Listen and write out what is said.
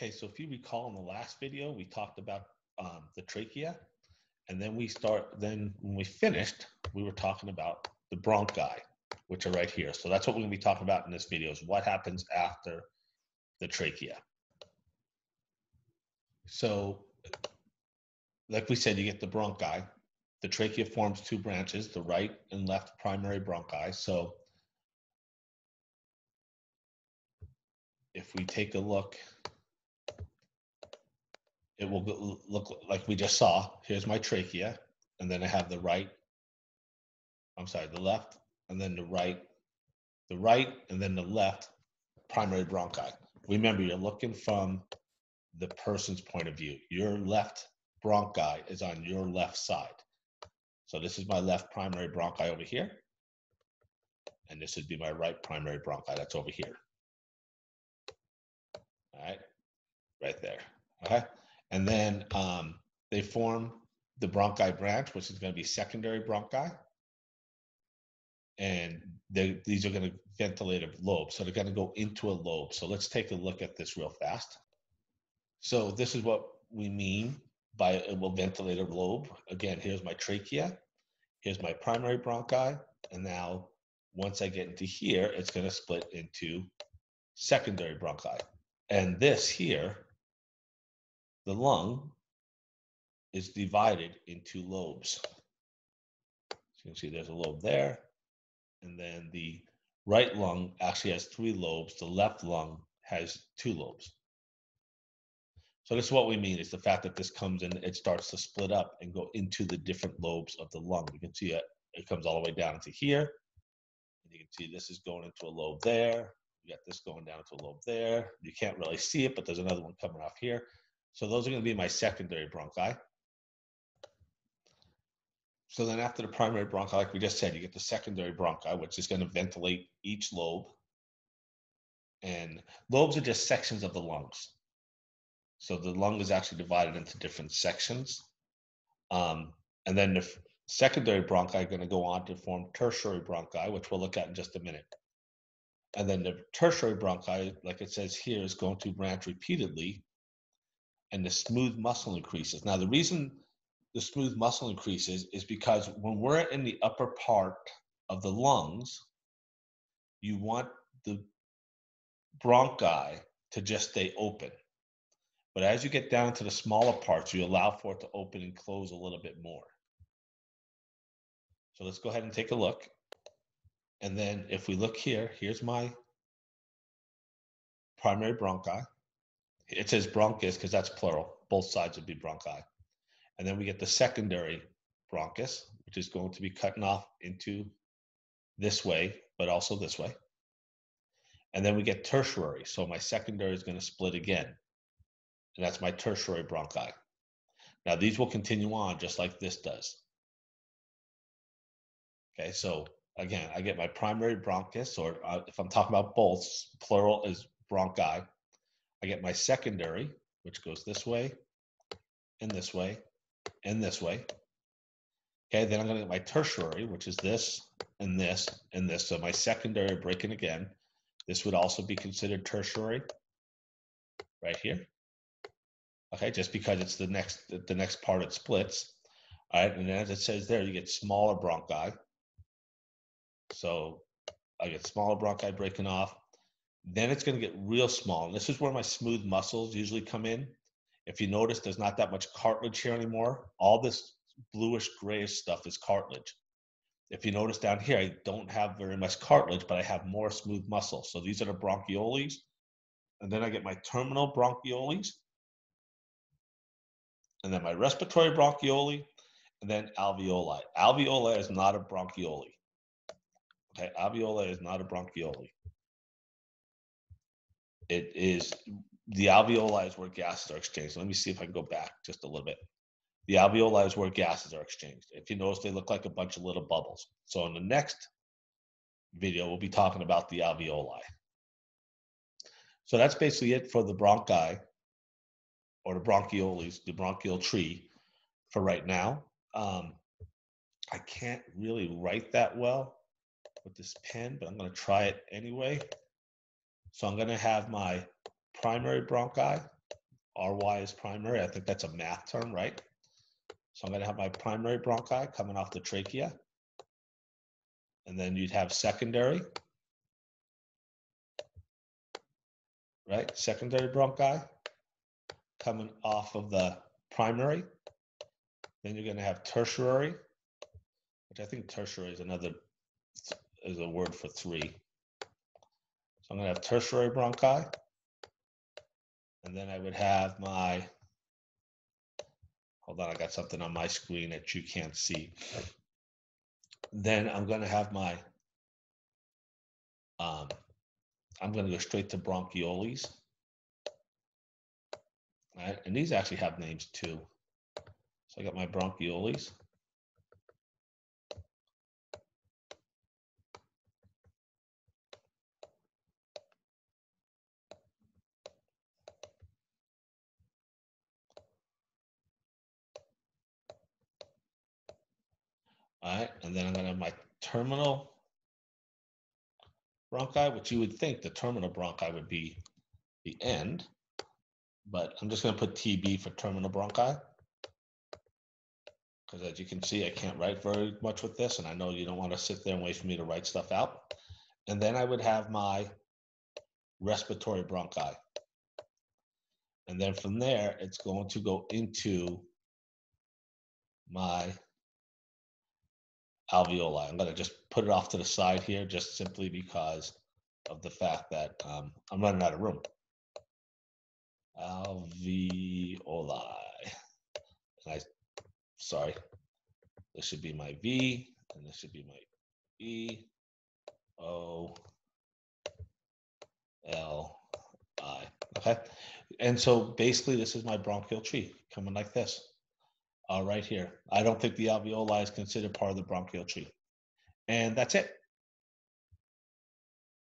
Okay, so if you recall in the last video, we talked about um, the trachea, and then we start, then when we finished, we were talking about the bronchi, which are right here. So that's what we're gonna be talking about in this video is what happens after the trachea. So like we said, you get the bronchi. The trachea forms two branches, the right and left primary bronchi. So if we take a look, it will look like we just saw. Here's my trachea, and then I have the right, I'm sorry, the left, and then the right, the right, and then the left primary bronchi. Remember, you're looking from the person's point of view. Your left bronchi is on your left side. So this is my left primary bronchi over here. And this would be my right primary bronchi that's over here. All right, right there. Okay, and then um, they form the bronchi branch, which is going to be secondary bronchi. And these are going to ventilate a lobe. So they're going to go into a lobe. So let's take a look at this real fast. So this is what we mean by a ventilative lobe. Again, here's my trachea. Here's my primary bronchi. And now once I get into here, it's going to split into secondary bronchi. And this here, the lung, is divided into lobes. So you can see there's a lobe there. And then the right lung actually has three lobes. The left lung has two lobes. So this is what we mean is the fact that this comes in, it starts to split up and go into the different lobes of the lung. You can see it, it comes all the way down to here. And you can see this is going into a lobe there. You got this going down to a lobe there. You can't really see it, but there's another one coming off here. So those are going to be my secondary bronchi. So then after the primary bronchi, like we just said, you get the secondary bronchi, which is going to ventilate each lobe. And lobes are just sections of the lungs. So the lung is actually divided into different sections. Um, and then the secondary bronchi are going to go on to form tertiary bronchi, which we'll look at in just a minute. And then the tertiary bronchi, like it says here, is going to branch repeatedly and the smooth muscle increases. Now, the reason the smooth muscle increases is because when we're in the upper part of the lungs, you want the bronchi to just stay open. But as you get down to the smaller parts, you allow for it to open and close a little bit more. So let's go ahead and take a look. And then if we look here, here's my primary bronchi. It says bronchus because that's plural. Both sides would be bronchi. And then we get the secondary bronchus, which is going to be cutting off into this way, but also this way. And then we get tertiary. So my secondary is going to split again and that's my tertiary bronchi. Now these will continue on just like this does. Okay, so again, I get my primary bronchus, or uh, if I'm talking about both, plural is bronchi. I get my secondary, which goes this way, and this way, and this way. Okay, then I'm going to get my tertiary, which is this, and this, and this. So my secondary breaking again. This would also be considered tertiary right here okay, just because it's the next the next part it splits. All right, and as it says there, you get smaller bronchi. So I get smaller bronchi breaking off. Then it's going to get real small. And this is where my smooth muscles usually come in. If you notice, there's not that much cartilage here anymore. All this bluish grayish stuff is cartilage. If you notice down here, I don't have very much cartilage, but I have more smooth muscle. So these are the bronchioles. And then I get my terminal bronchioles and then my respiratory bronchiole, and then alveoli. Alveoli is not a bronchiole. Okay, alveoli is not a bronchiole. It is the alveoli is where gases are exchanged. Let me see if I can go back just a little bit. The alveoli is where gases are exchanged. If you notice, they look like a bunch of little bubbles. So in the next video, we'll be talking about the alveoli. So that's basically it for the bronchi or the bronchioles, the bronchial tree for right now. Um, I can't really write that well with this pen, but I'm going to try it anyway. So I'm going to have my primary bronchi, RY is primary. I think that's a math term, right? So I'm going to have my primary bronchi coming off the trachea. And then you'd have secondary, right? Secondary bronchi coming off of the primary. Then you're going to have tertiary, which I think tertiary is another is a word for three. I'm going to have tertiary bronchi. And then I would have my, hold on, I got something on my screen that you can't see. Then I'm going to have my, um, I'm going to go straight to bronchioles. Right? And these actually have names too. So I got my bronchioles. All right, and then I'm gonna have my terminal bronchi, which you would think the terminal bronchi would be the end, but I'm just gonna put TB for terminal bronchi. Because as you can see, I can't write very much with this, and I know you don't want to sit there and wait for me to write stuff out. And then I would have my respiratory bronchi. And then from there, it's going to go into my alveoli. I'm going to just put it off to the side here, just simply because of the fact that um, I'm running out of room. Alveoli. And I, sorry, this should be my V, and this should be my E, O, L, I. Okay. And so basically, this is my bronchial tree coming like this uh, right here. I don't think the alveoli is considered part of the bronchial tree. And that's it.